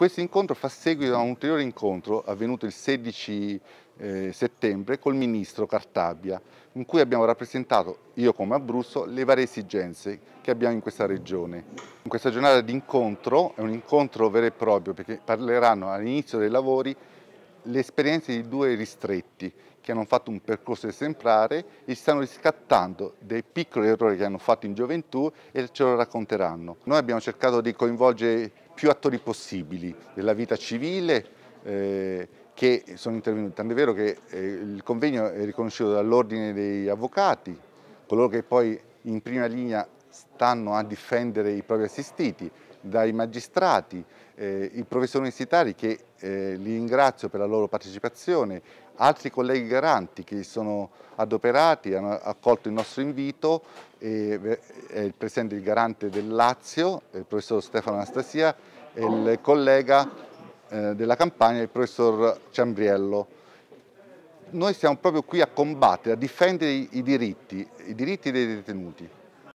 Questo incontro fa seguito a un ulteriore incontro avvenuto il 16 eh, settembre col ministro Cartabia, in cui abbiamo rappresentato, io come Abruzzo, le varie esigenze che abbiamo in questa regione. In questa giornata di incontro, è un incontro vero e proprio perché parleranno all'inizio dei lavori le esperienze di due ristretti che hanno fatto un percorso esemplare e stanno riscattando dei piccoli errori che hanno fatto in gioventù e ce lo racconteranno. Noi abbiamo cercato di coinvolgere più attori possibili della vita civile eh, che sono intervenuti, tant'è vero che eh, il convegno è riconosciuto dall'Ordine dei Avvocati, coloro che poi in prima linea stanno a difendere i propri assistiti, dai magistrati, eh, i professori universitari che eh, li ringrazio per la loro partecipazione, altri colleghi garanti che sono adoperati, hanno accolto il nostro invito, e, è il presidente il garante del Lazio, il professor Stefano Anastasia, e il collega eh, della campagna, il professor Ciambriello. Noi siamo proprio qui a combattere, a difendere i diritti, i diritti dei detenuti.